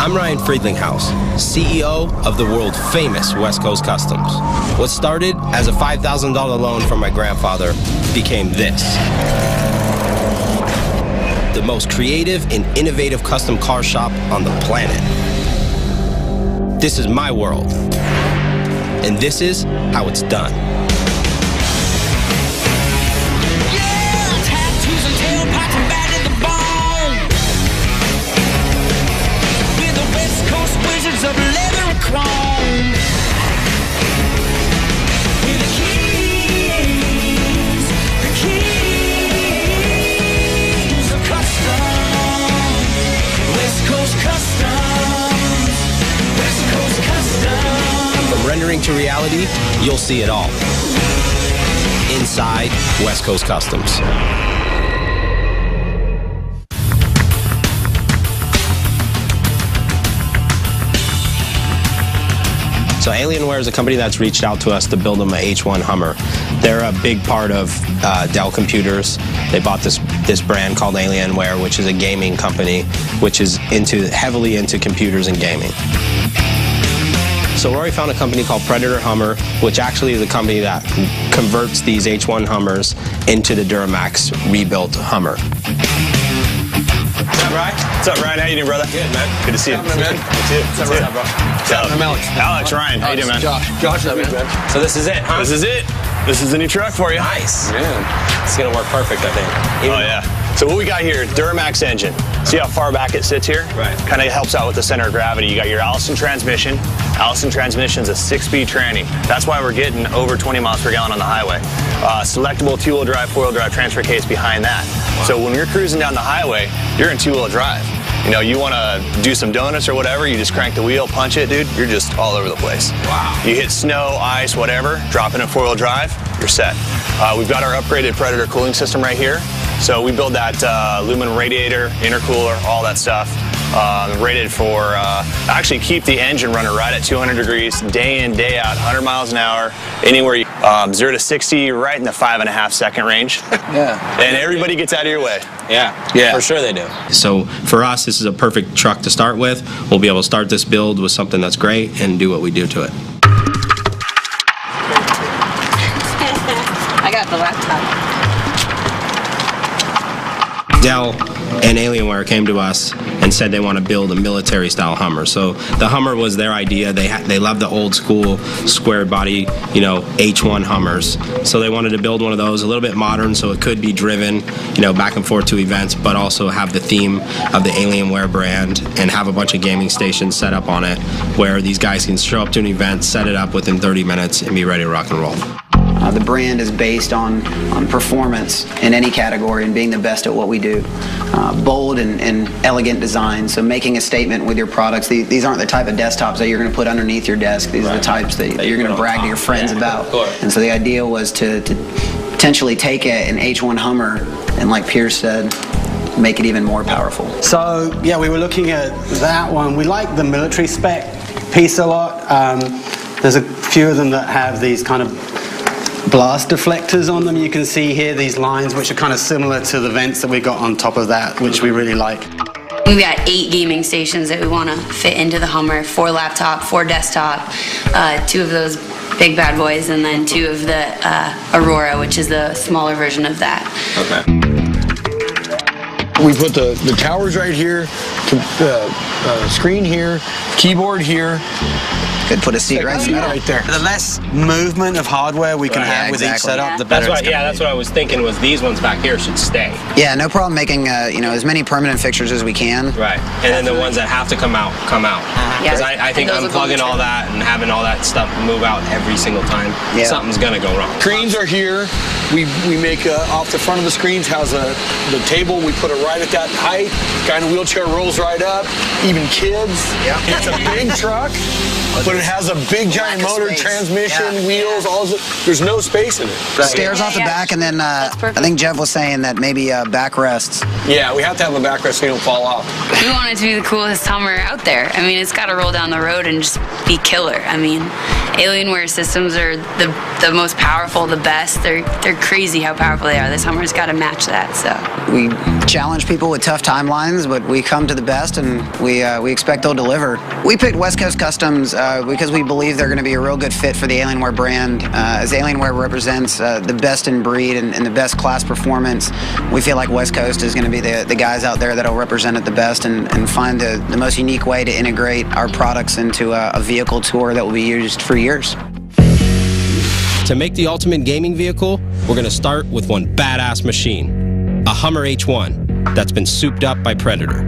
I'm Ryan Friedlinghaus, CEO of the world famous West Coast Customs. What started as a $5,000 loan from my grandfather became this the most creative and innovative custom car shop on the planet. This is my world, and this is how it's done. Rendering to reality, you'll see it all. Inside West Coast Customs. So Alienware is a company that's reached out to us to build them a H1 Hummer. They're a big part of uh, Dell Computers. They bought this this brand called Alienware, which is a gaming company, which is into heavily into computers and gaming. So Rory found a company called Predator Hummer, which actually is a company that converts these H1 Hummers into the Duramax rebuilt Hummer. What's up, Ryan? What's up, Ryan? How you doing, brother? Good, man. Good to see you. What's up, man? Good to see you. What's up, Good to see Ryan, bro? What's up? I'm Alex. Alex, Ryan. How you doing, man? Josh. Josh, what's up, man? So this is it, huh? This is it. This is the new truck for you. nice. Man. It's gonna work perfect, I think. Oh, Even Oh, yeah. So what we got here, Duramax engine. See how far back it sits here? Right. Kind of helps out with the center of gravity. You got your Allison transmission. Allison transmission's is a six-speed tranny. That's why we're getting over 20 miles per gallon on the highway. Uh, selectable two-wheel drive, four-wheel drive transfer case behind that. So when you're cruising down the highway, you're in two-wheel drive. You know, you want to do some donuts or whatever, you just crank the wheel, punch it, dude. You're just all over the place. Wow. You hit snow, ice, whatever, drop in a four-wheel drive, you're set. Uh, we've got our upgraded Predator cooling system right here. So we build that uh, aluminum radiator, intercooler, all that stuff. Um, rated for uh, actually keep the engine running right at 200 degrees, day in, day out, 100 miles an hour, anywhere. You, um, zero to 60, right in the five and a half second range, Yeah. and everybody gets out of your way. Yeah, Yeah. for sure they do. So for us, this is a perfect truck to start with. We'll be able to start this build with something that's great and do what we do to it. I got the laptop. Dell and Alienware came to us and said they want to build a military style Hummer. So the Hummer was their idea. They ha- they love the old school square body, you know, H1 Hummers. So they wanted to build one of those a little bit modern so it could be driven, you know, back and forth to events, but also have the theme of the Alienware brand and have a bunch of gaming stations set up on it where these guys can show up to an event, set it up within 30 minutes and be ready to rock and roll. Uh, the brand is based on, on performance in any category and being the best at what we do. Uh, bold and, and elegant design, so making a statement with your products. These, these aren't the type of desktops that you're going to put underneath your desk. These are the types that, That you you're going to on brag to your friends Yeah, about. And so the idea was to, to potentially take a, an H1 Hummer and, like Pierce said, make it even more powerful. So yeah, we were looking at that one. We like the military spec piece a lot. Um, there's a few of them that have these kind of blast deflectors on them. You can see here these lines, which are kind of similar to the vents that we got on top of that, which we really like. We've got eight gaming stations that we want to fit into the Hummer. Four laptop, four desktop, uh, two of those big bad boys, and then two of the uh, Aurora, which is the smaller version of that. Okay. We put the, the towers right here, uh, uh, screen here, keyboard here. Could put a seat right in Seat right there. The less movement of hardware we can Right, have yeah, with exactly. each setup, Yeah. the That's better what, it's yeah, gonna that's be. what I was thinking was these ones back here should stay. Yeah, no problem making uh, you know as many permanent fixtures as we can. Right. And then the ones that have to come out, come out. Yeah. Because I, I think And those will go in unplugging all that and having all that stuff move out every single time, Yeah. something's gonna go wrong. Screens are here. We, we make uh, off the front of the screens has a the table. We put it right at that height. Guy in a wheelchair rolls right up. Even kids. Yeah. It's a big truck, but it has a big giant Lack motor, space. transmission, Yeah. wheels. All of it. There's no space in it. Stairs off the Yeah, yeah. back, and then uh, I think Jeff was saying that maybe uh, backrests. Yeah, we have to have a backrest so you don't fall off. We want it to be the coolest Hummer out there. I mean, it's got to roll down the road and just be killer. I mean, Alienware systems are the the most powerful, the best. They're they're crazy how powerful they are. This Hummer's got to match that. So We challenge people with tough timelines, but we come to the best and we, uh, we expect they'll deliver. We picked West Coast Customs uh, because we believe they're going to be a real good fit for the Alienware brand. Uh, as Alienware represents uh, the best in breed and, and the best class performance, we feel like West Coast is going to be the, the guys out there that'll represent it the best and, and find the, the most unique way to integrate our products into a, a vehicle tour that will be used for years. To make the ultimate gaming vehicle, we're going to start with one badass machine a Hummer H1 that's been souped up by Predator.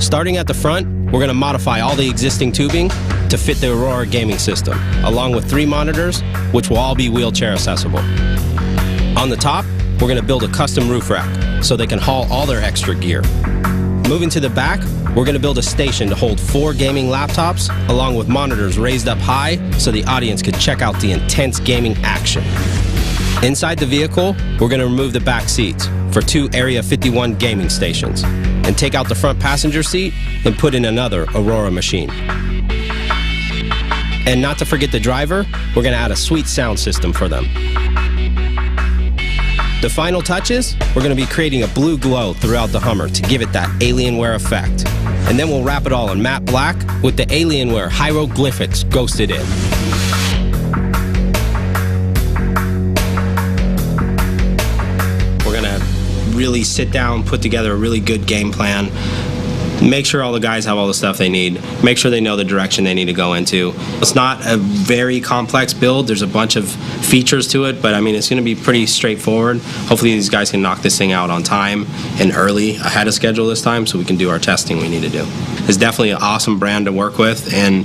Starting at the front, we're going to modify all the existing tubing to fit the Aurora gaming system, along with three monitors, which will all be wheelchair accessible. On the top, we're going to build a custom roof rack so they can haul all their extra gear. Moving to the back, we're going to build a station to hold four gaming laptops, along with monitors raised up high so the audience could check out the intense gaming action. Inside the vehicle, we're going to remove the back seats for two Area 51 gaming stations and take out the front passenger seat and put in another Aurora machine. And not to forget the driver, we're going to add a sweet sound system for them. The final touches, we're going to be creating a blue glow throughout the Hummer to give it that Alienware effect. And then we'll wrap it all in matte black with the Alienware hieroglyphics ghosted in. Really sit down, put together a really good game plan, make sure all the guys have all the stuff they need, make sure they know the direction they need to go into. It's not a very complex build, there's a bunch of features to it, but I mean, it's going to be pretty straightforward. Hopefully, these guys can knock this thing out on time and early, ahead of schedule this time, so we can do our testing we need to do. It's definitely an awesome brand to work with, and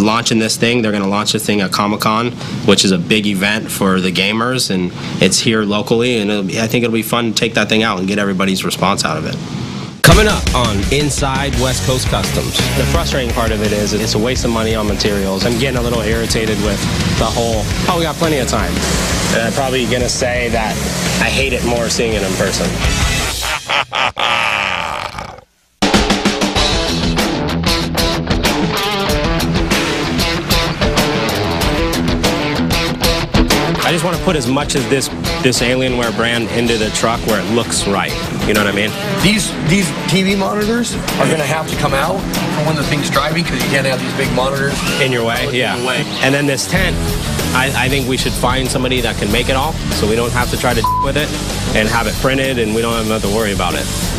launching this thing, they're going to launch this thing at Comic Con, which is a big event for the gamers, and it's here locally, and be, I think it'll be fun to take that thing out and get everybody's response out of it. Coming up on Inside West Coast Customs. The frustrating part of it is it's a waste of money on materials. I'm getting a little irritated with the whole, oh, we got plenty of time. And I'm probably going to say that I hate it more seeing it in person. Just want to put as much of this this Alienware brand into the truck where it looks right. You know what I mean? These these TV monitors are going to have to come out for when the thing's driving because you can't have these big monitors. In your way, yeah. your way. And then this tent, I, I think we should find somebody that can make it all, so we don't have to try to with it and have it printed, and we don't have to worry about it.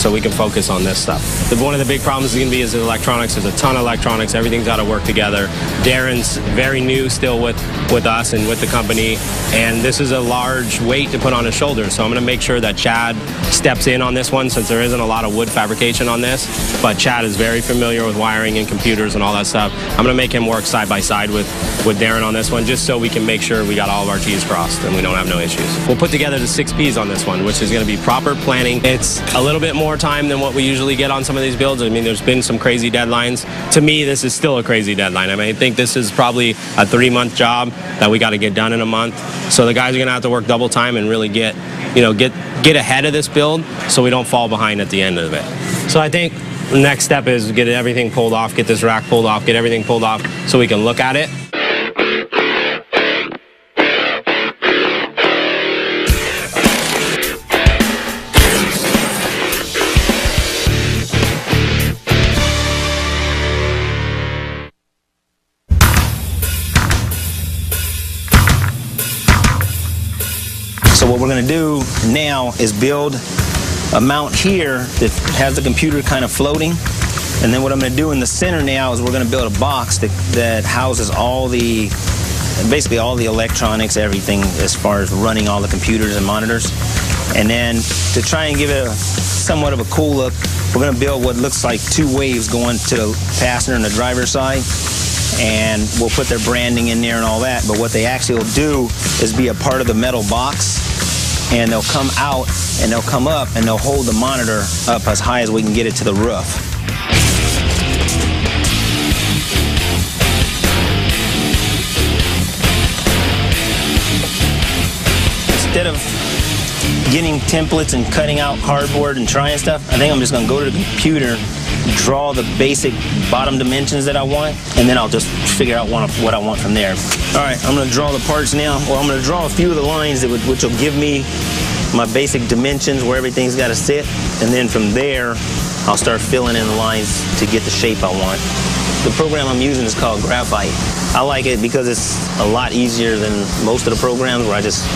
So we can focus on this stuff. One of the big problems is going to be is the electronics. There's a ton of electronics. Everything's got to work together. Darren's very new still with with us and with the company, and this is a large weight to put on his shoulders. So I'm going to make sure that Chad steps in on this one since there isn't a lot of wood fabrication on this. But Chad is very familiar with wiring and computers and all that stuff. I'm going to make him work side by side with with Darren on this one just so we can make sure we got all of our T's crossed and we don't have no issues. We'll put together the six P's on this one, which is going to be proper planning. It's a little bit more time than what we usually get on some of these builds. I mean, there's been some crazy deadlines. To me, this is still a crazy deadline. I mean, I think this is probably a three month job that we got to get done in a month. So the guys are going to have to work double time and really get, you know, get get ahead of this build so we don't fall behind at the end of it. So I think the next step is get everything pulled off, get this rack pulled off, get everything pulled off so we can look at it. Do now is build a mount here that has the computer kind of floating. And then what I'm gonna do in the center now is we're gonna build a box that, that houses all the, basically all the electronics, everything as far as running all the computers and monitors. And then to try and give it a, somewhat of a cool look, we're gonna build what looks like two waves going to the passenger and the driver's side and we'll put their branding in there and all that. But what they actually will do is be a part of the metal box, and they'll come out and they'll come up and they'll hold the monitor up as high as we can get it to the roof. Instead of getting templates and cutting out cardboard and trying stuff, I think I'm just gonna go to the computer, draw the basic bottom dimensions that I want, and then I'll just figure out what I want from there. All right, I'm gonna draw the parts now. Well, I'm gonna draw a few of the lines that would, which will give me my basic dimensions where everything's gotta sit, and then from there, I'll start filling in the lines to get the shape I want. The program I'm using is called Graphite. I like it because it's a lot easier than most of the programs where I just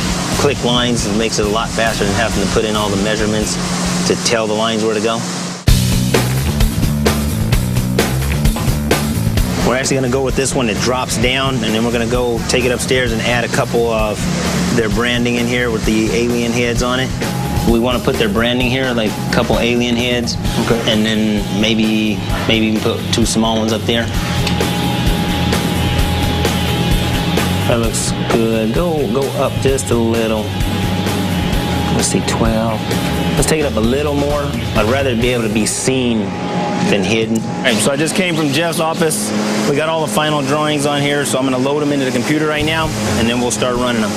click lines. It makes it a lot faster than having to put in all the measurements to tell the lines where to go. We're actually going to go with this one that drops down, and then we're going to go take it upstairs and add a couple of their branding in here with the alien heads on it. We want to put their branding here, like a couple alien heads, Okay. and then maybe maybe even put two small ones up there. That looks good. Go go up just a little. Let's see, 12. Let's take it up a little more. I'd rather be able to be seen than hidden. So I just came from Jeff's office. We got all the final drawings on here, so I'm gonna load them into the computer right now, and then we'll start running them.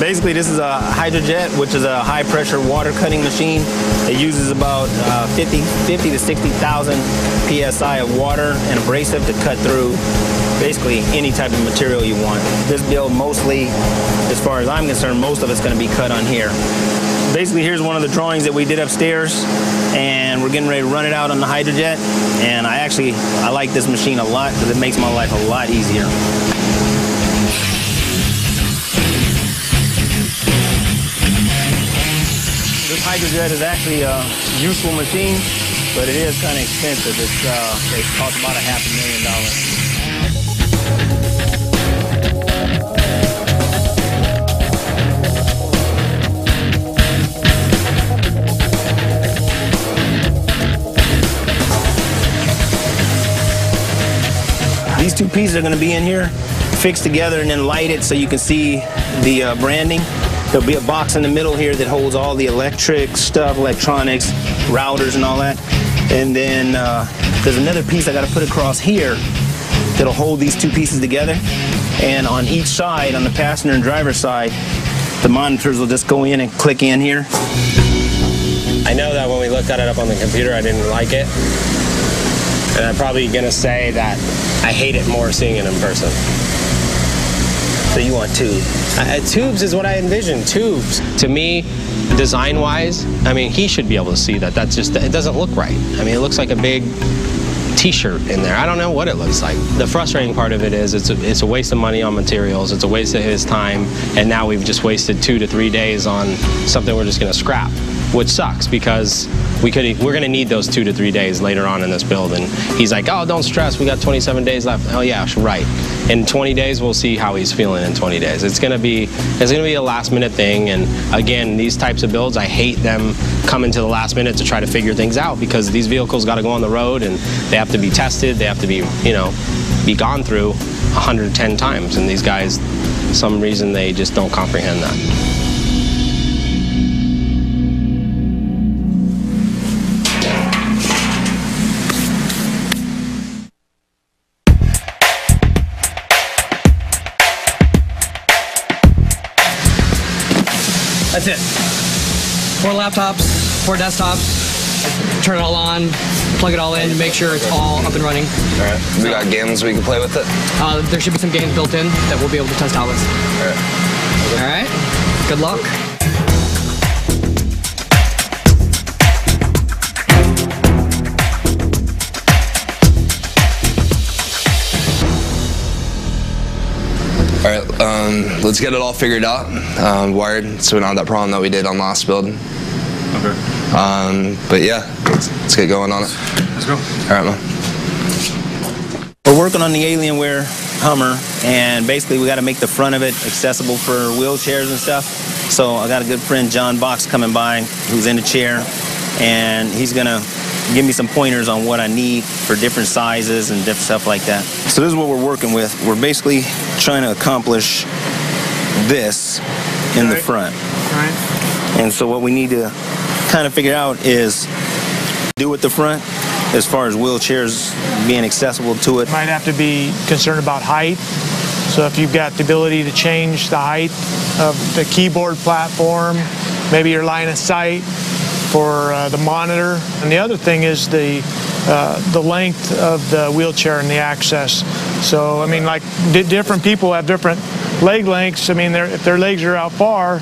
Basically, this is a Hydrojet, which is a high pressure water cutting machine. It uses about uh, 50, 50 to 60,000 psi of water and abrasive to cut through basically any type of material you want. This build mostly, as far as I'm concerned, most of it's going to be cut on here. Basically, here's one of the drawings that we did upstairs, and we're getting ready to run it out on the Hydrojet. And I actually, I like this machine a lot because it makes my life a lot easier. Hydrojet is actually a useful machine, but it is kind of expensive. It's uh, it costs about a half a million dollars. These two pieces are going to be in here, fixed together, and then lighted so you can see the uh, branding. There'll be a box in the middle here that holds all the electric stuff, electronics, routers, and all that. And then uh, there's another piece I got to put across here that'll hold these two pieces together. And on each side, on the passenger and driver side, the monitors will just go in and click in here. I know that when we looked at it up on the computer, I didn't like it. And I'm probably gonna say that I hate it more seeing it in person. So you want tubes? Uh, tubes is what I envision. Tubes. To me, design-wise, I mean, he should be able to see that. That's just it doesn't look right. I mean, it looks like a big T-shirt in there. I don't know what it looks like. The frustrating part of it is it's a, it's a waste of money on materials. It's a waste of his time, and now we've just wasted two to three days on something we're just gonna scrap, which sucks because we could we're gonna need those two to three days later on in this build. And he's like, oh, don't stress. We got 27 days left. Oh yeah, right. In 20 days, we'll see how he's feeling in 20 days. It's gonna be it's gonna be a last minute thing. And again, these types of builds, I hate them coming to the last minute to try to figure things out because these vehicles got to go on the road and they have to be tested. They have to be you know be gone through 110 times. And these guys, some reason they just don't comprehend that. Four laptops, four desktops. Turn it all on, plug it all in, make sure it's all up and running. All right. We got games we can play with it. Uh, there should be some games built in that we'll be able to test out with. All right. All right. Good luck. All right. Um, let's get it all figured out, um, wired, so we don't have that problem that we did on last build. Okay. Um, but yeah, let's, let's get going on it. Let's go. All right, man. We're working on the Alienware Hummer, and basically we got to make the front of it accessible for wheelchairs and stuff. So I got a good friend, John Box, coming by, who's in a chair, and he's gonna give me some pointers on what I need for different sizes and different stuff like that. So this is what we're working with. We're basically trying to accomplish this in the Right. front. All right. And so what we need to kind of figure out is do at the front as far as wheelchairs being accessible to it. might have to be concerned about height. So if you've got the ability to change the height of the keyboard platform maybe your line of sight for uh, the monitor. And the other thing is the uh, the length of the wheelchair and the access. So I mean, like di- different people have different leg lengths. I mean, if their legs are out far,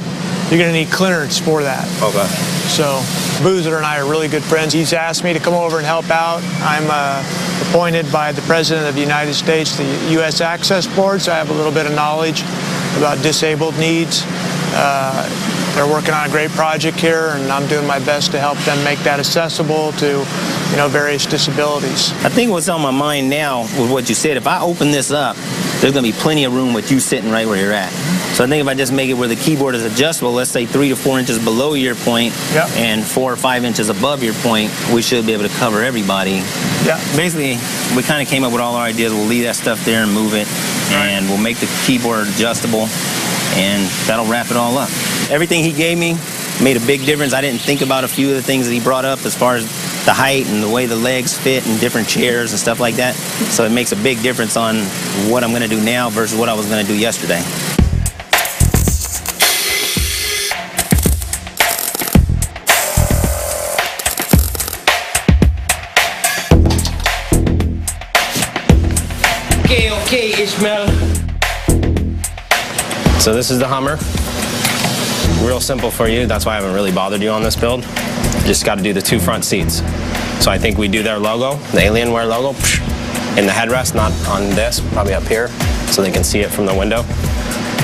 you're going to need clearance for that. Okay. So Boozer and I are really good friends. He's asked me to come over and help out. I'm uh, appointed by the President of the United States, the U.S. Access Board, so I have a little bit of knowledge about disabled needs. Uh, they're working on a great project here, and I'm doing my best to help them make that accessible to, you know, various disabilities. I think what's on my mind now with what you said, if I open this up, there's going to be plenty of room with you sitting right where you're at. So I think if I just make it where the keyboard is adjustable, let's say three to four inches below your point Yep. and four or five inches above your point, we should be able to cover everybody. Yeah. Basically, we kind of came up with all our ideas. We'll leave that stuff there and move it, and we'll make the keyboard adjustable, and that'll wrap it all up. Everything he gave me made a big difference. I didn't think about a few of the things that he brought up as far as the height and the way the legs fit and different chairs and stuff like that. So it makes a big difference on what I'm going to do now versus what I was going to do yesterday. Okay, okay, Ishmael. So this is the Hummer. Real simple for you. That's why I haven't really bothered you on this build. Just got to do the two front seats. So I think we do their logo, the Alienware logo, in the headrest, not on this, probably up here, so they can see it from the window.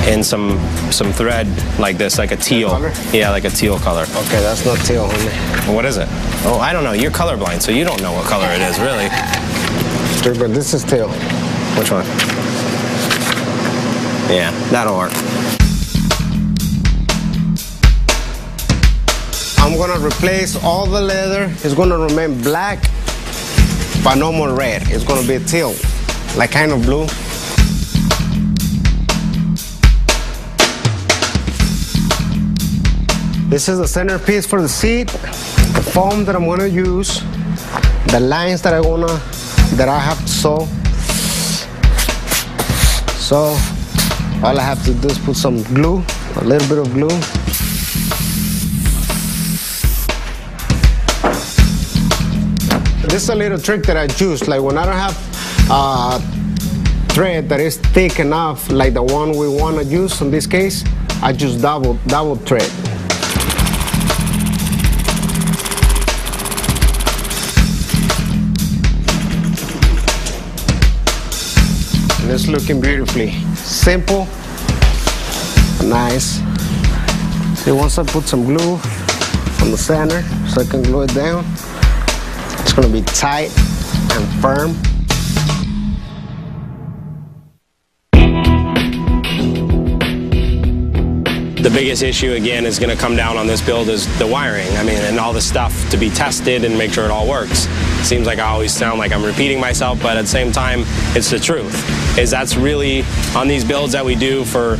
In some some thread like this, like a teal. Yeah, like a teal color. Okay, that's not teal, homie. What is it? Oh, I don't know. You're colorblind, so you don't know what color it is, really. Sure, but this is teal. Which one? Yeah, that'll work. I'm gonna replace all the leather. It's gonna remain black, but no more red. It's gonna be teal, like kind of blue. This is the centerpiece for the seat, the foam that I'm gonna use, the lines that I wanna, that I have to sew. So all I have to do is put some glue, a little bit of glue. This is a little trick that I use. Like when I don't have uh, thread that is thick enough, like the one we want to use in this case, I just double double thread. And it's looking beautifully simple, nice. See, once I put some glue on the center, so I can glue it down. It's gonna be tight and firm. The biggest issue again is going to come down on this build is the wiring. I mean, and all the stuff to be tested and make sure it all works. Seems like I always sound like I'm repeating myself, but at the same time, it's the truth. Is that's really on these builds that we do for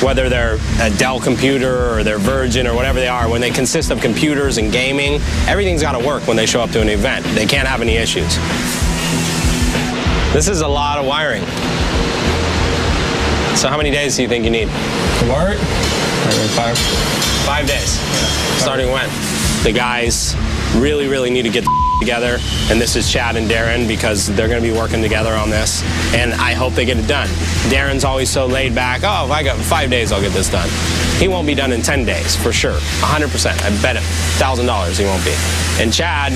whether they're a Dell computer or they're Virgin or whatever they are, when they consist of computers and gaming, everything's got to work when they show up to an event. They can't have any issues. This is a lot of wiring. So how many days do you think you need? To work? Five. Five days. Starting when? The guys really, really need to get together, and this is Chad and Darren because they're going to be working together on this, and I hope they get it done. Darren's always so laid back. Oh, if I got five days, I'll get this done. He won't be done in 10 days for sure, 100%. I bet thousand dollars he won't be. And Chad,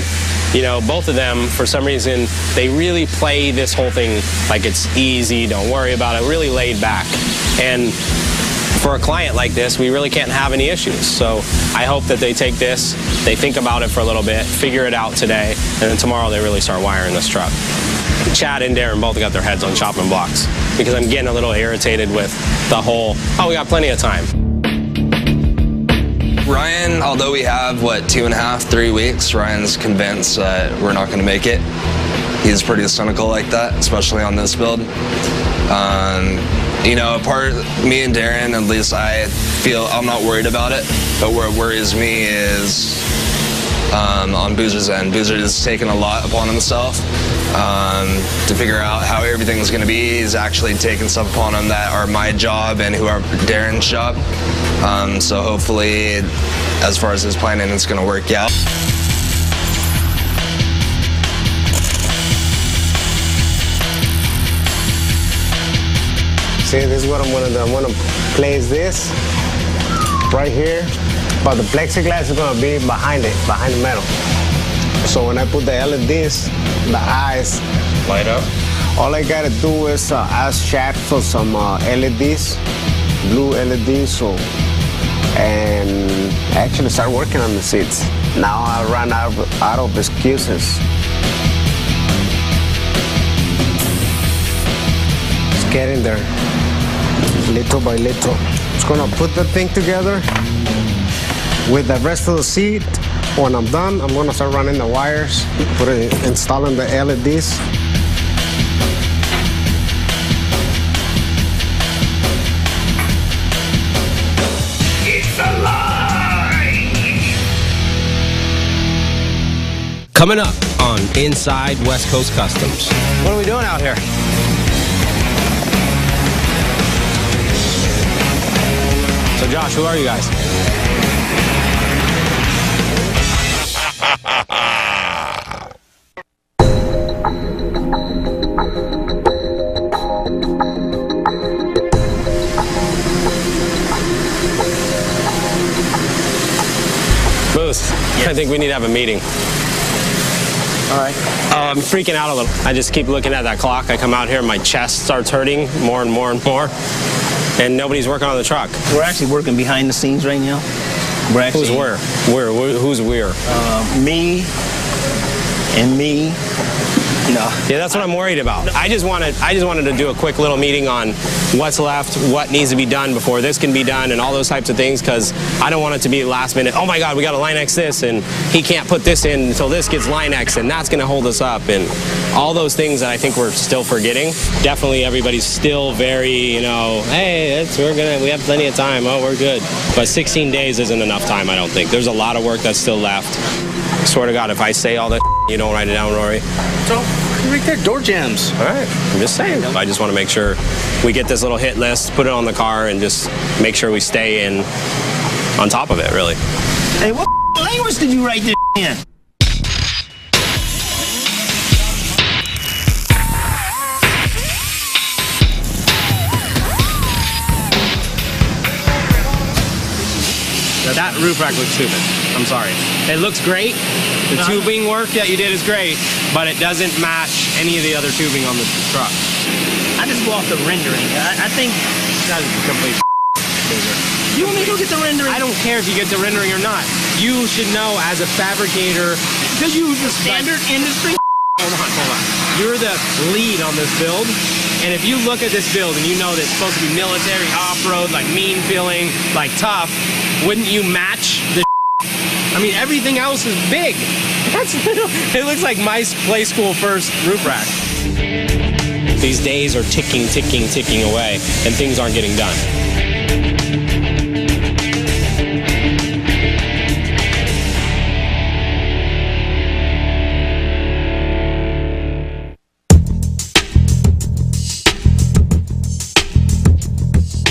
you know, both of them, for some reason, they really play this whole thing like it's easy, don't worry about it, really laid back. And for a client like this, we really can't have any issues. So I hope that they take this, they think about it for a little bit, figure it out today, and then tomorrow they really start wiring this truck. Chad and Darren both got their heads on chopping blocks because I'm getting a little irritated with the whole, oh, we got plenty of time. Ryan, although we have what two and a half, three weeks, Ryan's convinced that we're not going to make it. He's pretty cynical like that, especially on this build. Um, you know, part me and Darren, at least I feel I'm not worried about it. But what worries me is um, on Boozer's end. Boozer has taken a lot upon himself um, to figure out how everything's going to be. He's actually taken stuff upon him that are my job and who are Darren's job. Um, so hopefully, as far as his planning, it's going to work out. See, this is what I'm gonna do. I'm gonna place this right here, but the plexiglass is gonna be behind it, behind the metal. So when I put the LEDs, the eyes light up. All I gotta do is uh, ask Shaq for some uh, LEDs, blue LEDs, so and actually start working on the seats. Now I run out of, out of excuses. It's getting there, little by little. Just gonna put the thing together with the rest of the seat. When I'm done, I'm gonna start running the wires, put it, installing the LEDs. It's alive! Coming up on Inside West Coast Customs. What are we doing out here? Josh, who are you guys? Booth, I think we need to have a meeting. All right. Uh, I'm freaking out a little. I just keep looking at that clock. I come out here, my chest starts hurting more and more and more, and nobody's working on the truck. We're actually working behind the scenes right now. We're actually Who's where? Where? Who's where? Uh, me and me. No. Yeah, that's what I'm worried about. I just wanted, I just wanted to do a quick little meeting on what's left, what needs to be done before this can be done, and all those types of things. Because I don't want it to be last minute. Oh my God, we got to Line-X this, and he can't put this in until this gets Line-X, and that's going to hold us up, and all those things that I think we're still forgetting. Definitely, everybody's still very, you know, hey, we're gonna, we have plenty of time. Oh, we're good. But 16 days isn't enough time. I don't think. There's a lot of work that's still left. Swear to God, if I say all that, you don't write it down, Rory. So, right there, door jambs. All right, I'm just saying. I just want to make sure we get this little hit list, put it on the car, and just make sure we stay in on top of it. Really. Hey, what language did you write this in? That roof rack looks stupid. I'm sorry. It looks great. The tubing work that you did is great, but it doesn't match any of the other tubing on the truck. I just go off the rendering. I, I think That is a complete you want me to go get the rendering. I don't care if you get the rendering or not. You should know as a fabricator. Because you the standard industry. Hold on, hold on. You're the lead on this build. And if you look at this build and you know that it's supposed to be military, off-road, like mean feeling, like tough, wouldn't you match the I mean, everything else is big. That's, little. it looks like my play school first roof rack. These days are ticking, ticking, ticking away, and things aren't getting done.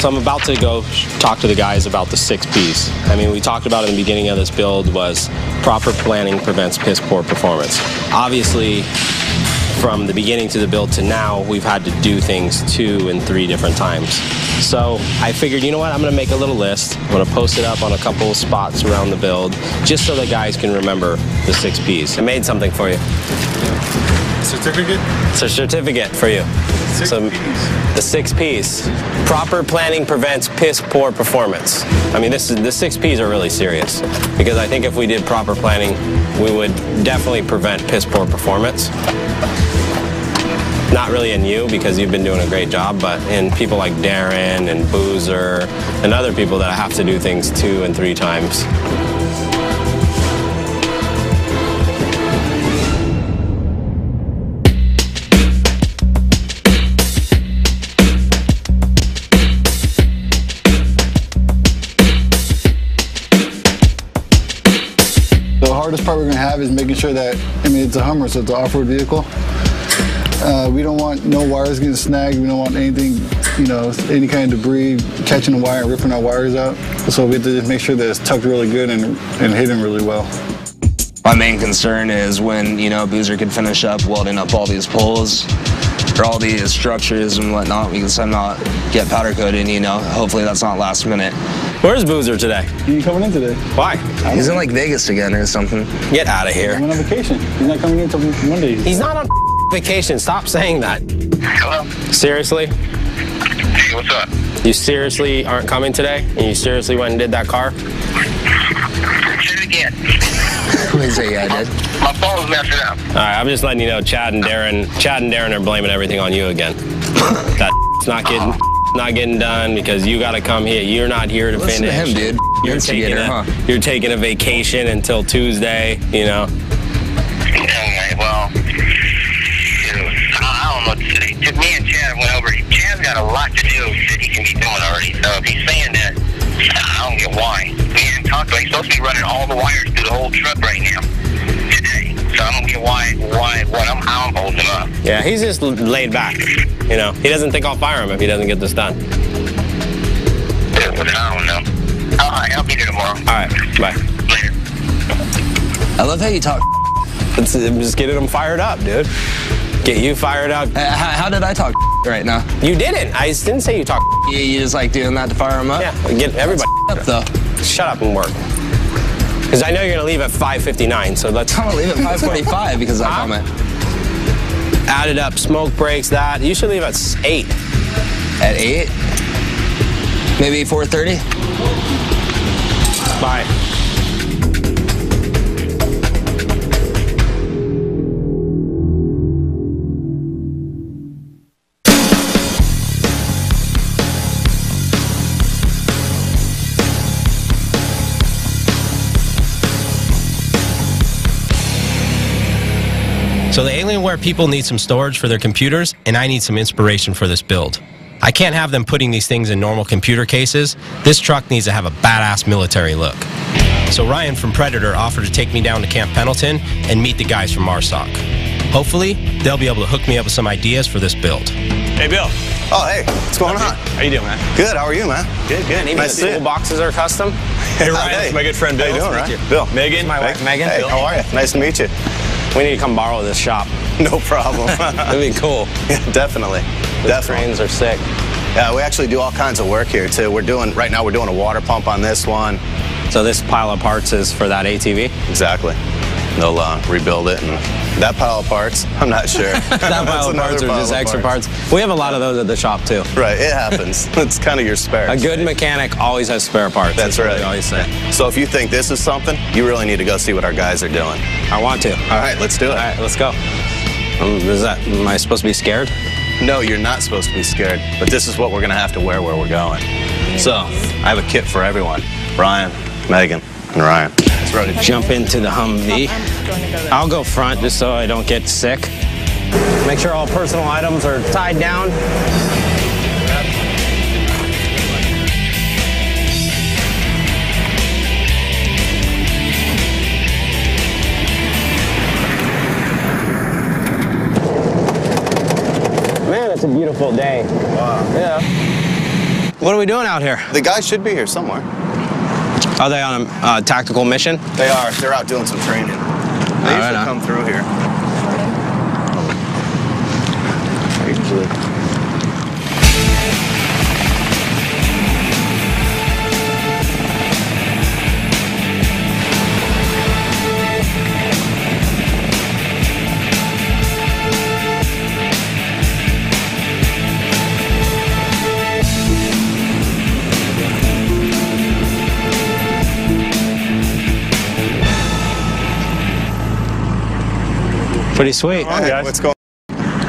So I'm about to go talk to the guys about the six P's. I mean, we talked about in the beginning of this build was proper planning prevents piss poor performance. Obviously, from the beginning to the build to now, we've had to do things two and three different times. So I figured, you know what, I'm gonna make a little list. I'm gonna post it up on a couple of spots around the build, just so the guys can remember the six P's. I made something for you. Certificate? It's a certificate for you. Six So, the six P's. Proper planning prevents piss poor performance. I mean, this is the six P's are really serious because I think if we did proper planning, we would definitely prevent piss poor performance. Not really in you because you've been doing a great job, but in people like Darren and Boozer and other people that have to do things two and three times. Going to have is making sure that, I mean, it's a Hummer, so it's an off-road vehicle. Uh, we don't want no wires getting snagged. We don't want anything you know, any kind of debris, catching the wire, and ripping our wires out. So we have to just make sure that it's tucked really good and, and hidden really well. My main concern is when, you know, Boozer could finish up welding up all these poles or all these structures and whatnot, we can somehow get powder coated, you know. Hopefully that's not last minute. Where's Boozer today? He ain't coming in today. Why? He's in like Vegas again or something. Get out of here. I'm on vacation. He's not coming in until Monday. He's not on vacation. Stop saying that. Hello. Seriously? Hey, what's up? You seriously aren't coming today? And you seriously went and did that car? Say it again. He said, yeah, I did. My phone's messing up. All right, I'm just letting you know Chad and Darren, Chad and Darren are blaming everything on you again. That's not getting not getting done because you got to come here. You're not here to Listen to finish. him, dude. You're Instigator, taking a, huh? you're taking a vacation until Tuesday. You know. Okay, well, shoot, I I don't know what to say. Me and Chad went over. Chad's got a lot to do that he can be doing already. So if he's saying that, I don't get why. Me and talked to him. He's supposed to be running all the wires through the whole truck right now today. So I don't get why, why, what I'm, how I'm holding up. Yeah, he's just laid back. You know, he doesn't think I'll fire him if he doesn't get this done. I don't know. All right, I'll be there tomorrow. All right, bye. Later. I love how you talk. It's, I'm just getting him fired up, dude. Get you fired up. Uh, how, how did I talk right now? You didn't. I didn't say you talk. You, you just like doing that to fire him up? Yeah, get everybody. Up though. Shut up and work. Because I know you're gonna leave at 5:59, so let's. I'm gonna leave at 5:45 because that comment. Added up, smoke breaks, that. You should leave at eight. At eight? Maybe 4:30. Bye. So the Alienware people need some storage for their computers, and I need some inspiration for this build. I can't have them putting these things in normal computer cases. This truck needs to have a badass military look. So Ryan from Predator offered to take me down to Camp Pendleton and meet the guys from MARSOC. Hopefully, they'll be able to hook me up with some ideas for this build. Hey, Bill. Oh, hey. What's going on? How you doing, man? Good. How are you, man? Good, good. Even Nice to the see tool boxes are custom. Hey, Ryan. It's my good friend Bill. How you doing, Nice to Ryan? you. Bill. Megan. My wife, Megan. Hey, Bill. how are you? Nice to meet you. We need to come borrow this shop. No problem. That'd be cool. Yeah, definitely. The definitely. trains are sick. Yeah, we actually do all kinds of work here too. We're doing right now. We're doing a water pump on this one. So this pile of parts is for that ATV? Exactly. They'll uh, rebuild it, and that pile of parts, I'm not sure. that pile of parts are just extra parts. We have a lot of those at the shop too. Right, it happens. it's kind of your spare. A good mechanic always has spare parts. That's what right. always say. So if you think this is something, you really need to go see what our guys are doing. I want to. All right, let's do it. All right, let's go. Um, is that? Am I supposed to be scared? No, you're not supposed to be scared, but this is what we're gonna have to wear where we're going. So, I have a kit for everyone. Brian, Megan, and Ryan. Let's ready. Jump into the Humvee. I'll go front just so I don't get sick. Make sure all personal items are tied down. Man, it's a beautiful day. Wow. Yeah. What are we doing out here? The guys should be here somewhere. Are they on a uh, tactical mission? They are. They're out doing some training. They All usually right, come through here. Usually. Pretty sweet. Hey, what's going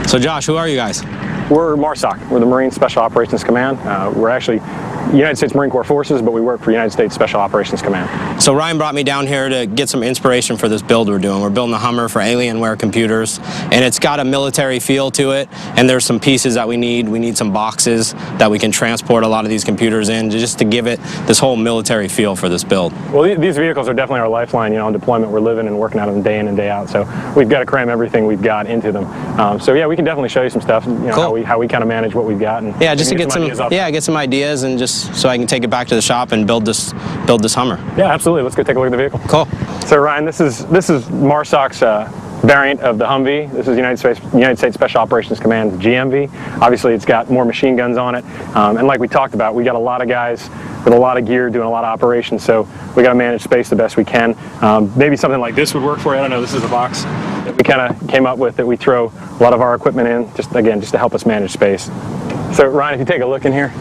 So, Josh, who are you guys? We're MARSOC. We're the Marine Special Operations Command. Uh, we're actually United States Marine Corps Forces, but we work for United States Special Operations Command. So Ryan brought me down here to get some inspiration for this build we're doing. We're building a Hummer for Alienware computers, and it's got a military feel to it. And there's some pieces that we need. We need some boxes that we can transport a lot of these computers in, just to give it this whole military feel for this build. Well, these vehicles are definitely our lifeline. You know, on deployment, we're living and working out of them day in and day out. So we've got to cram everything we've got into them. Um, so yeah, we can definitely show you some stuff. You know, how we how we kind of manage what we've got. And Yeah, just to get some, ideas off- yeah, get some ideas and just so I can take it back to the shop and build this, build this Hummer. Yeah, absolutely. Let's go take a look at the vehicle. Cool. So Ryan, this is this is Marsoc's uh, variant of the Humvee. This is United States United States Special Operations Command's GMV. Obviously, it's got more machine guns on it, um, and like we talked about, we got a lot of guys with a lot of gear doing a lot of operations. So we got to manage space the best we can. Um, maybe something like this would work for you. I don't know. This is a box that we kind of came up with that we throw a lot of our equipment in, just again, just to help us manage space. So Ryan, if you take a look in here,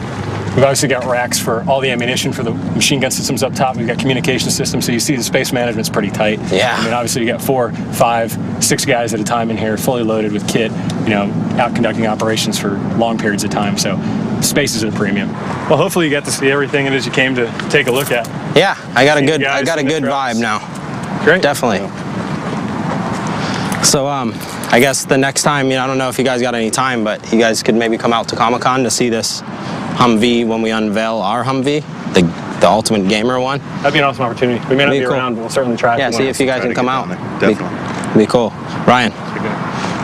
We've obviously got racks for all the ammunition for the machine gun systems up top. We've got communication systems, so you see the space management's pretty tight. Yeah. I mean, obviously you got four, five, six guys at a time in here, fully loaded with kit. You know, out conducting operations for long periods of time. So space is at a premium. Well, hopefully you got to see everything it is you came to take a look at. Yeah, I got a good, I got a good vibe now. Great. Definitely. So, um, I guess the next time, you know, I don't know if you guys got any time, but you guys could maybe come out to Comic Con to see this Humvee when we unveil our Humvee, the the Ultimate Gamer one. That'd be an awesome opportunity. We may not Be be, cool. around, but we'll certainly try. Yeah, to see if you guys can come out. Be, be cool. Ryan,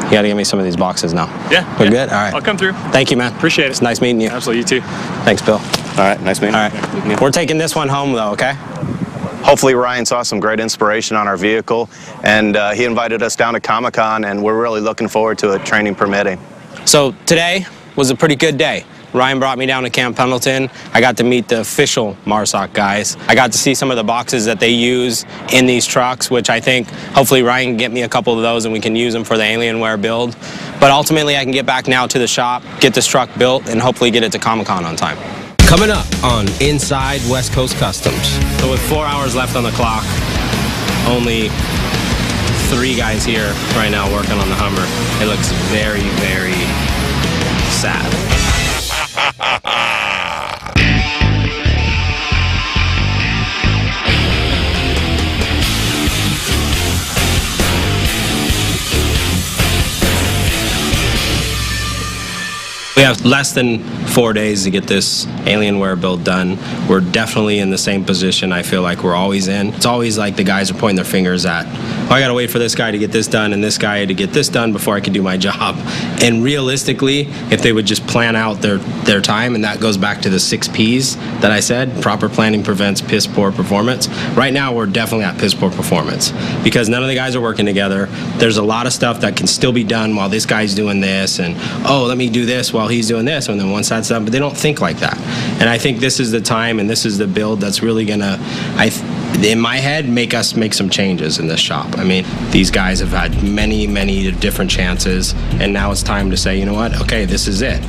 you got to give me some of these boxes now. Yeah. We're yeah. good. All right. I'll come through. Thank you, man. Appreciate it. It's nice meeting you. Absolutely. You too. Thanks, Bill. All right, nice meeting All right. We're taking this one home though. Okay. Hopefully, Ryan saw some great inspiration on our vehicle, and uh, he invited us down to Comic Con, and we're really looking forward to it, training permitting. So today was a pretty good day. Ryan brought me down to Camp Pendleton. I got to meet the official Marsoc guys. I got to see some of the boxes that they use in these trucks, which I think hopefully Ryan can get me a couple of those and we can use them for the Alienware build. But ultimately, I can get back now to the shop, get this truck built, and hopefully get it to Comic Con on time. Coming up on Inside West Coast Customs. So with four hours left on the clock, only three guys here right now working on the Hummer. It looks very, very sad. We have less than four days to get this Alienware build done. We're definitely in the same position I feel like we're always in. It's always like the guys are pointing their fingers at, I gotta wait for this guy to get this done and this guy to get this done before I can do my job. And realistically, if they would just plan out their, their time, and that goes back to the six Ps that I said, proper planning prevents piss poor performance. Right now, we're definitely at piss poor performance because none of the guys are working together. There's a lot of stuff that can still be done while this guy's doing this, and oh, let me do this while he's doing this, and then once that's done, but they don't think like that. And I think this is the time and this is the build that's really gonna, I, th- in my head, make us make some changes in this shop. I mean, these guys have had many, many different chances, and now it's time to say, you know what? Okay, this is it.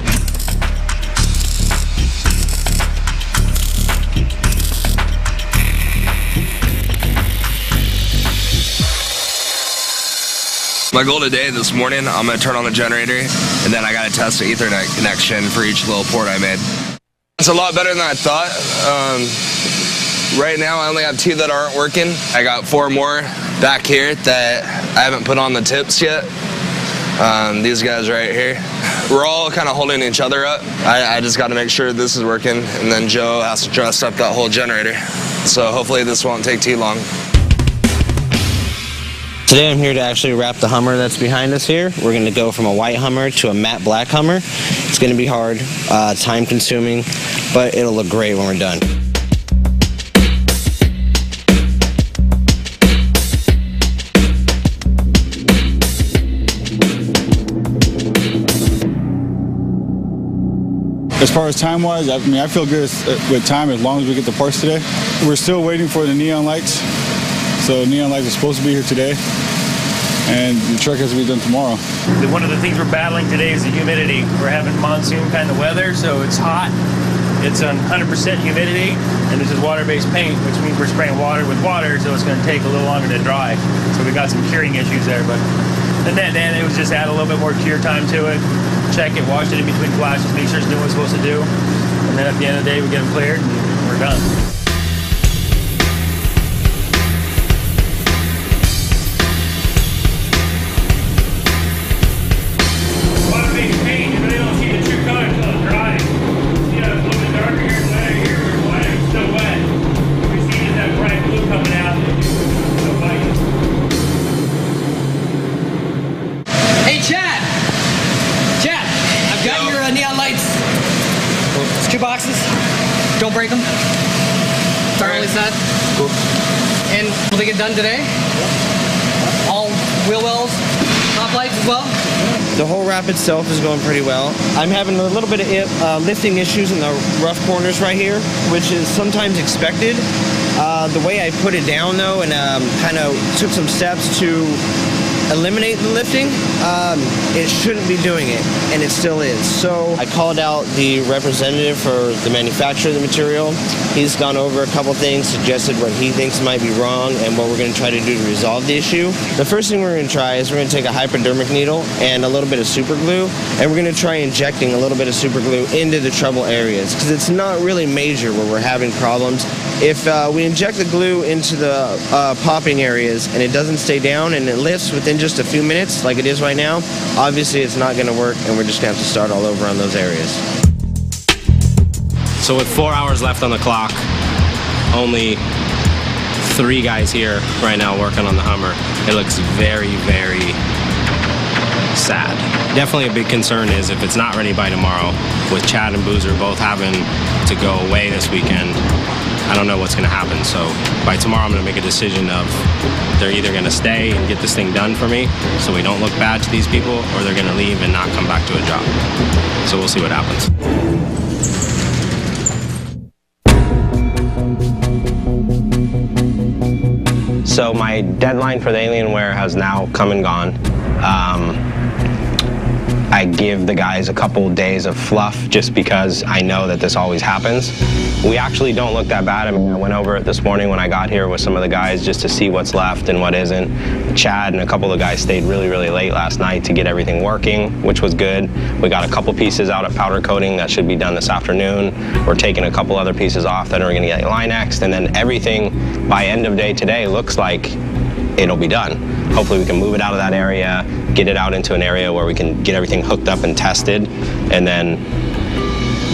My goal today, this morning, I'm gonna turn on the generator, and then I gotta test the Ethernet connection for each little port I made. It's a lot better than I thought. Um, right now, I only have two that aren't working. I got four more back here that I haven't put on the tips yet. Um, these guys right here. We're all kind of holding each other up. I, I just got to make sure this is working, and then Joe has to dress up that whole generator. So hopefully this won't take too long. Today I'm here to actually wrap the Hummer that's behind us here. We're going to go from a white Hummer to a matte black Hummer. It's going to be hard, uh, time consuming, but it'll look great when we're done. As far as time wise, I mean, I feel good uh, with time as long as we get the parts today. We're still waiting for the neon lights. So neon lights are supposed to be here today. And the truck has to be done tomorrow. One of the things we're battling today is the humidity. We're having monsoon kind of weather, so it's hot. It's 100% humidity, and this is water-based paint, which means we're spraying water with water, so it's going to take a little longer to dry. So we got some curing issues there, but the net net, it was just add a little bit more cure time to it, check it, wash it in between flashes, make sure it's doing what it's supposed to do, and then at the end of the day, we get them cleared, and we're done. Wrap itself is going pretty well. I'm having a little bit of uh, lifting issues in the rough corners right here, which is sometimes expected. Uh, the way I put it down though, and um, kind of took some steps to eliminate the lifting, um, it shouldn't be doing it, and it still is. So I called out the representative for the manufacturer of the material. He's gone over a couple things, suggested what he thinks might be wrong, and what we're going to try to do to resolve the issue. The first thing we're going to try is we're going to take a hypodermic needle and a little bit of super glue, and we're going to try injecting a little bit of super glue into the trouble areas because it's not really major where we're having problems. If uh, we inject the glue into the uh, popping areas and it doesn't stay down and it lifts within just a few minutes, like it is right now, obviously it's not going to work, and we're just going to have to start all over on those areas. So with four hours left on the clock, only three guys here right now working on the Hummer. It looks very, very sad. Definitely a big concern is if it's not ready by tomorrow, with Chad and Boozer both having to go away this weekend, I don't know what's going to happen. So by tomorrow, I'm going to make a decision of they're either going to stay and get this thing done for me so we don't look bad to these people, or they're going to leave and not come back to a job. So we'll see what happens. So my deadline for the Alienware has now come and gone. Um, I give the guys a couple days of fluff just because I know that this always happens. We actually don't look that bad. I mean, I went over it this morning when I got here with some of the guys just to see what's left and what isn't. Chad and a couple of the guys stayed really, really late last night to get everything working, which was good. We got a couple pieces out at powder coating that should be done this afternoon. We're taking a couple other pieces off that are going to get Line-Xed, and then everything by end of day today looks like it'll be done. Hopefully we can move it out of that area, get it out into an area where we can get everything hooked up and tested, and then,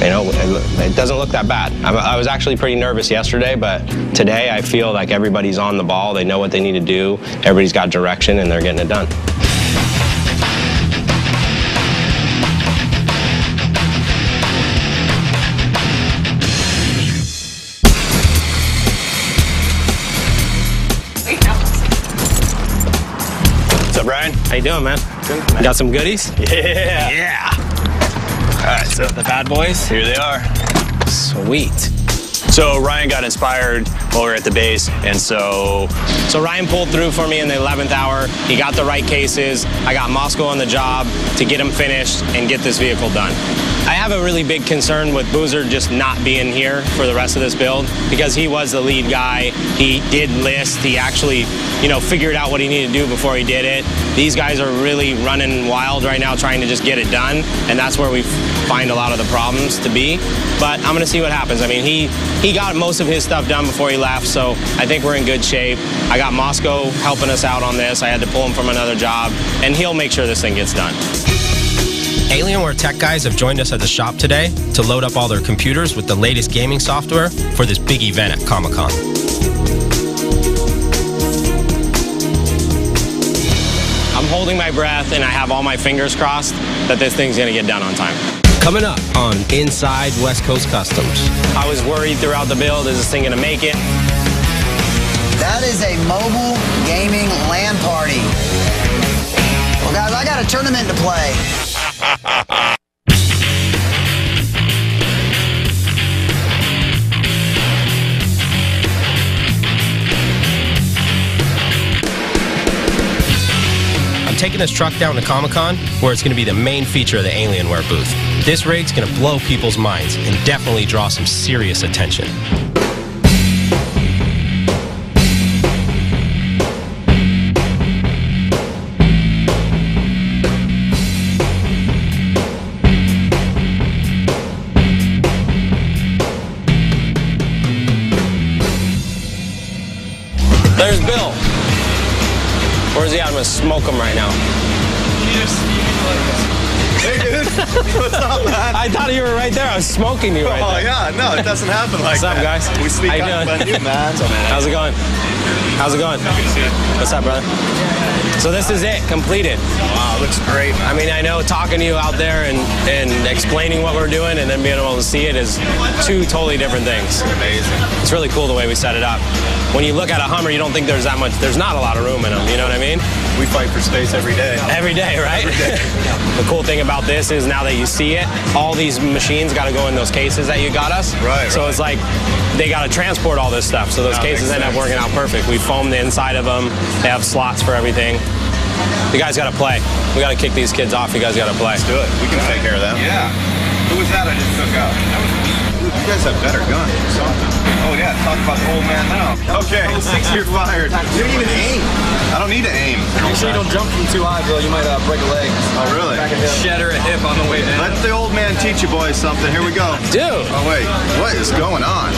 you know, it, doesn't look that bad. I was actually pretty nervous yesterday, but today I feel like everybody's on the ball. They know what they need to do. Everybody's got direction, and they're getting it done. How you doing, man? Good. Got some goodies? Yeah. Yeah. All right, so the bad boys? Here they are. Sweet. So Ryan got inspired while we were at the base, and so So Ryan pulled through for me in the 11th hour. He got the right cases. I got Moscow on the job to get him finished and get this vehicle done. I have a really big concern with Boozer just not being here for the rest of this build because he was the lead guy. He did list. He actually, you know, figured out what he needed to do before he did it. These guys are really running wild right now trying to just get it done, and that's where we find a lot of the problems to be. But I'm going to see what happens. I mean, he he got most of his stuff done before he left, so I think we're in good shape. I got Moscow helping us out on this. I had to pull him from another job, and he'll make sure this thing gets done. Alienware tech guys have joined us at the shop today to load up all their computers with the latest gaming software for this big event at Comic Con. I'm holding my breath and I have all my fingers crossed that this thing's gonna get done on time. Coming up on Inside West Coast Customs. I was worried throughout the build, is this thing gonna make it? That is a mobile gaming LAN party. Well, guys, I got a tournament to play. I'm taking this truck down to Comic Con, where it's going to be the main feature of the Alienware booth. This rig's going to blow people's minds and definitely draw some serious attention. Gonna smoke him right now. Hey, dude. What's up, man? I thought you were right there. I was smoking you right now. Oh, there. yeah. No, it doesn't happen like that. What's up, guys? We sneak How you up doing? man. How's it going? How's it going? What's up, brother? So this is it, completed. Wow, looks great, man. I mean, I know talking to you out there and, and explaining what we're doing and then being able to see it is two totally different things. Amazing. It's really cool the way we set it up. When you look at a Hummer, you don't think there's that much, there's not a lot of room in them, you know what I mean? We fight for space every day. Every day, right? Every day. the cool thing about this is now that you see it, all these machines got to go in those cases that you got us. Right, So right. it's like they got to transport all this stuff. So those That cases makes end up working out perfect. We foam the inside of them. They have slots for everything. You guys got to play. We got to kick these kids off. You guys got to play. Let's do it. We can take care of them. Yeah. Who was that I just took out? Dude, you guys have better guns or something. Oh yeah, talk about the old man now. Okay, you're fired. You don't even aim. I don't need to aim. Make sure you don't jump from too high, Bill. You might uh, break a leg. Oh, really? Shatter a hip on the way down. Let the old man teach you boys something. Here we go. Dude. Oh, wait. What is going on?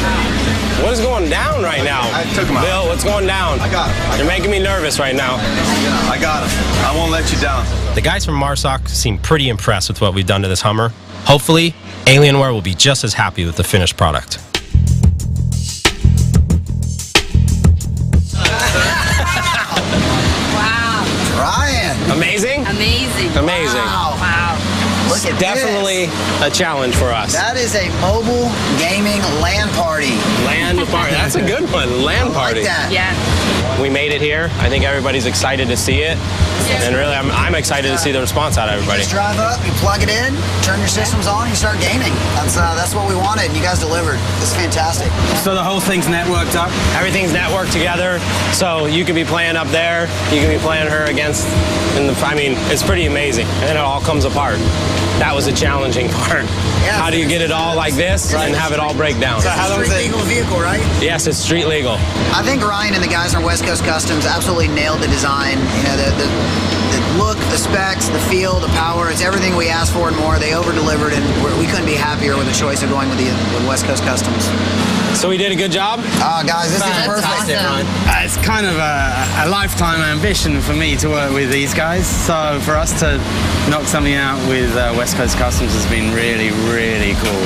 What is going down right now? I took him out. Bill, what's going down? I got him. You're making me nervous right now. I got him. I won't let you down. The guys from Marsoc seem pretty impressed with what we've done to this Hummer. Hopefully, Alienware will be just as happy with the finished product. Amazing? Amazing. Wow. Wow. Look at Definitely a challenge for us. That is a mobile gaming LAN party. Land party. That's a good one. Land party. Like that. Yeah. We made it here. I think everybody's excited to see it. And really, I'm, I'm excited to see the response out of everybody. Just drive up, you plug it in, turn your systems on, you start gaming. That's uh, that's what we wanted, and you guys delivered. It's fantastic. So the whole thing's networked up. Everything's networked together, so you can be playing up there, you can be playing her against. In the, I mean, it's pretty amazing, and then it all comes apart. That was a challenging part. Yeah. How do you get it all like this and have it all break down? So It's a street legal vehicle, right? Yes, it's street legal. I think Ryan and the guys from West Coast Customs absolutely nailed the design. You know, the, the, the look, the specs, the feel, the power. It's everything we asked for and more. They over delivered, and we're, we couldn't be happier with the choice of going with the with West Coast Customs. So we did a good job. Uh, guys, this is perfect. Uh, it's kind of a, a lifetime ambition for me to work with these guys. So for us to knock something out with uh, West Coast Customs has been really, really cool.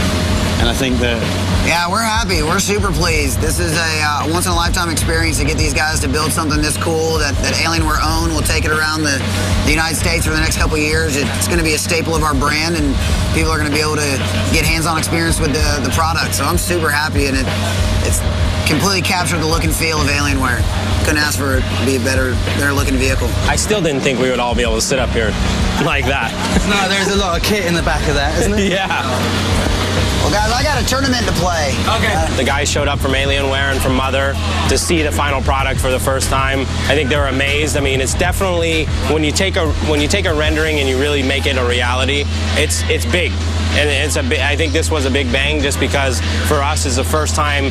And I think that Yeah, we're happy. We're super pleased. This is a uh, once in a lifetime experience to get these guys to build something this cool that, that Alienware own. We'll take it around the, the United States for the next couple years. It's going to be a staple of our brand, and people are going to be able to get hands on experience with the, the product. So I'm super happy, and it it's completely captured the look and feel of Alienware. Couldn't ask for it to be a better, better looking vehicle. I still didn't think we would all be able to sit up here like that. no, there's a lot of kit in the back of that, isn't it? yeah. Well, guys, I got a tournament to play. Okay. Uh, the guys showed up from Alienware and from Mother to see the final product for the first time. I think they were amazed. I mean, it's definitely when you take a when you take a rendering and you really make it a reality, it's it's big. And it's a big, I think this was a big bang just because for us it's the first time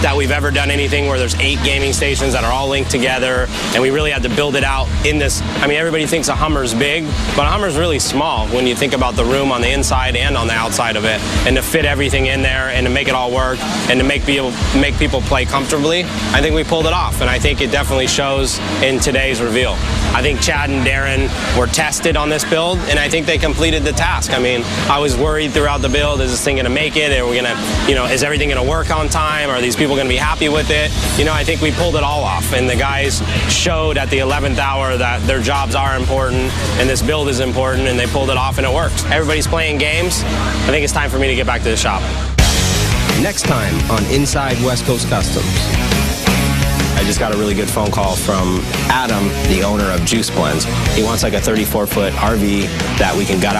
that we've ever done anything where there's eight gaming stations that are all linked together and we really had to build it out in this. I mean, everybody thinks a Hummer's big, but a Hummer's really small when you think about the room on the inside and on the outside of it and to fit everything in there and to make it all work and to make people make people play comfortably. I think we pulled it off and I think it definitely shows in today's reveal. I think Chad and Darren were tested on this build and I think they completed the task. I mean, I was worried throughout the build, is this thing gonna make it? Are we gonna, you know, is everything gonna work on time? Are these people gonna be happy with it? You know, I think we pulled it all off and the guys showed at the 11th hour that their jobs are important and this build is important and they pulled it off and it worked. Everybody's playing games. I think it's time for me to get back to the shop. Next time on Inside West Coast Customs. I just got a really good phone call from Adam, the owner of Juice Blends. He wants like a 34 foot RV that we can gut out.